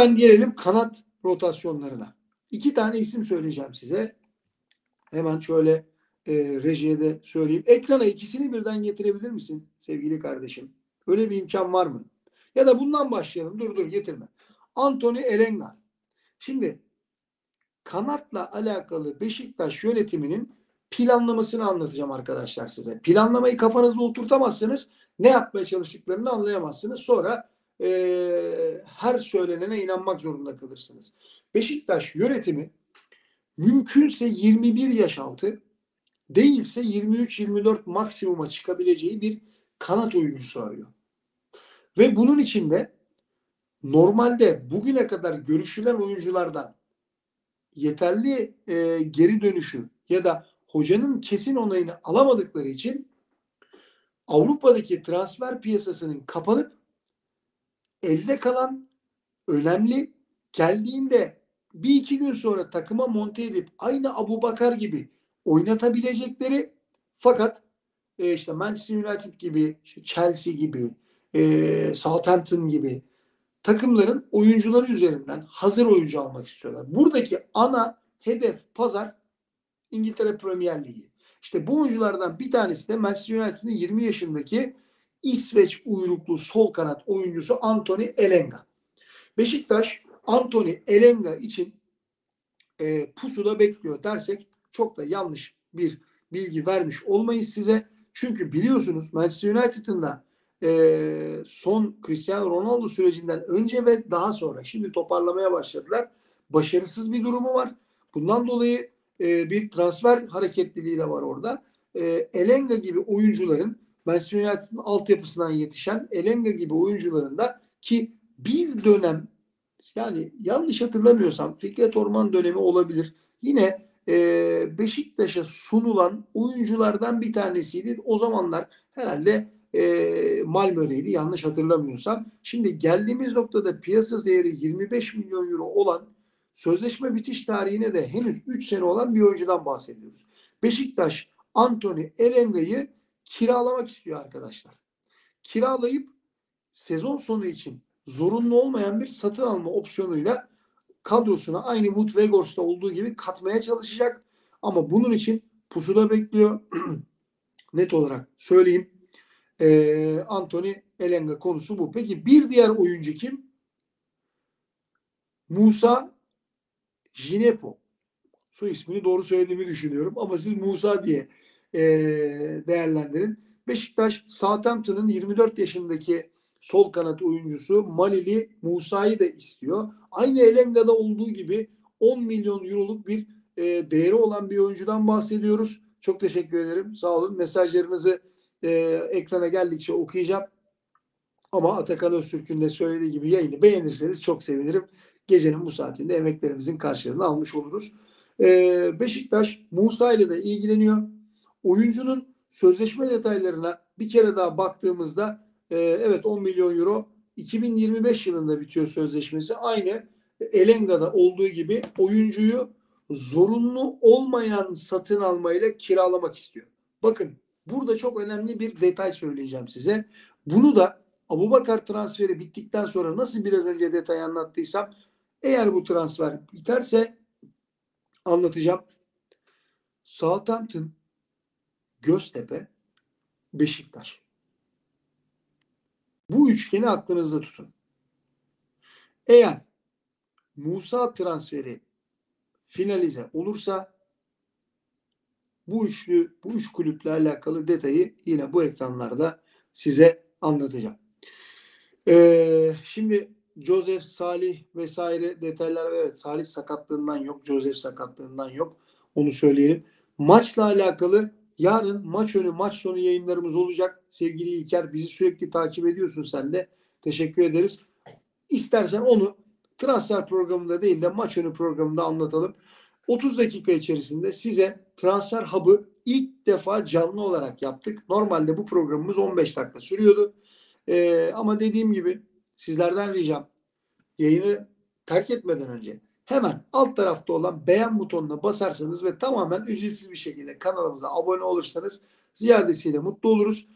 Hemen gelelim kanat rotasyonlarına. İki tane isim söyleyeceğim size. Hemen şöyle e, rejiye de söyleyeyim. Ekrana ikisini birden getirebilir misin sevgili kardeşim? Öyle bir imkan var mı? Ya da bundan başlayalım. Dur dur getirme. Anthony Elenga. Şimdi kanatla alakalı Beşiktaş yönetiminin planlamasını anlatacağım arkadaşlar size. Planlamayı kafanızda oturtamazsanız ne yapmaya çalıştıklarını anlayamazsınız. Sonra e, her söylenene inanmak zorunda kalırsınız. Beşiktaş yönetimi mümkünse 21 yaş altı değilse 23-24 maksimuma çıkabileceği bir kanat oyuncusu arıyor. Ve bunun içinde normalde bugüne kadar görüşülen oyunculardan yeterli e, geri dönüşü ya da hocanın kesin onayını alamadıkları için Avrupa'daki transfer piyasasının kapanıp elde kalan önemli geldiğinde bir iki gün sonra takıma monte edip aynı Abu Bakar gibi oynatabilecekleri fakat e, işte Manchester United gibi, işte Chelsea gibi, e, Southampton gibi takımların oyuncuları üzerinden hazır oyuncu almak istiyorlar. Buradaki ana hedef pazar İngiltere Premier Ligi. İşte bu oyunculardan bir tanesi de Manchester United'ın 20 yaşındaki İsveç uyruklu sol kanat oyuncusu Anthony Elenga. Beşiktaş Anthony Elenga için e, pusuda bekliyor dersek çok da yanlış bir bilgi vermiş olmayız size. Çünkü biliyorsunuz Manchester United'ın da e, son Cristiano Ronaldo sürecinden önce ve daha sonra şimdi toparlamaya başladılar. Başarısız bir durumu var. Bundan dolayı e, bir transfer hareketliliği de var orada. E, Elenga gibi oyuncuların Manchester United'ın altyapısından yetişen Elenga gibi oyuncuların da ki bir dönem yani yanlış hatırlamıyorsam Fikret Orman dönemi olabilir. Yine e, Beşiktaş'a sunulan oyunculardan bir tanesiydi. O zamanlar herhalde e, Malmö'deydi yanlış hatırlamıyorsam. Şimdi geldiğimiz noktada piyasa değeri 25 milyon euro olan sözleşme bitiş tarihine de henüz 3 sene olan bir oyuncudan bahsediyoruz. Beşiktaş Anthony Elenga'yı kiralamak istiyor arkadaşlar. Kiralayıp sezon sonu için zorunlu olmayan bir satın alma opsiyonuyla kadrosuna aynı Wood Wegors'ta olduğu gibi katmaya çalışacak. Ama bunun için pusuda bekliyor. Net olarak söyleyeyim. Ee, Anthony Elenga konusu bu. Peki bir diğer oyuncu kim? Musa Jinepo. Su ismini doğru söylediğimi düşünüyorum ama siz Musa diye e, değerlendirin. Beşiktaş Southampton'ın 24 yaşındaki sol kanat oyuncusu Malili Musa'yı da istiyor. Aynı Elenga'da olduğu gibi 10 milyon euroluk bir e, değeri olan bir oyuncudan bahsediyoruz. Çok teşekkür ederim. Sağ olun. Mesajlarınızı e, ekrana geldikçe okuyacağım. Ama Atakan Öztürk'ün de söylediği gibi yayını beğenirseniz çok sevinirim. Gecenin bu saatinde emeklerimizin karşılığını almış oluruz. E, Beşiktaş Musa ile de ilgileniyor. Oyuncunun sözleşme detaylarına bir kere daha baktığımızda e, evet 10 milyon euro 2025 yılında bitiyor sözleşmesi. Aynı Elenga'da olduğu gibi oyuncuyu zorunlu olmayan satın almayla kiralamak istiyor. Bakın burada çok önemli bir detay söyleyeceğim size. Bunu da Abubakar transferi bittikten sonra nasıl biraz önce detay anlattıysam eğer bu transfer biterse anlatacağım. Southampton, Göztepe, Beşiktaş. Bu üçgeni aklınızda tutun. Eğer Musa transferi finalize olursa bu üçlü, bu üç kulüple alakalı detayı yine bu ekranlarda size anlatacağım. Ee, şimdi Joseph, Salih vesaire detaylar evet Salih sakatlığından yok, Joseph sakatlığından yok. Onu söyleyelim. Maçla alakalı yarın maç önü maç sonu yayınlarımız olacak. Sevgili İlker bizi sürekli takip ediyorsun sen de. Teşekkür ederiz. İstersen onu transfer programında değil de maç önü programında anlatalım. 30 dakika içerisinde size transfer hub'ı ilk defa canlı olarak yaptık. Normalde bu programımız 15 dakika sürüyordu. Ee, ama dediğim gibi sizlerden ricam yayını terk etmeden önce hemen alt tarafta olan beğen butonuna basarsanız ve tamamen ücretsiz bir şekilde kanalımıza abone olursanız ziyadesiyle mutlu oluruz.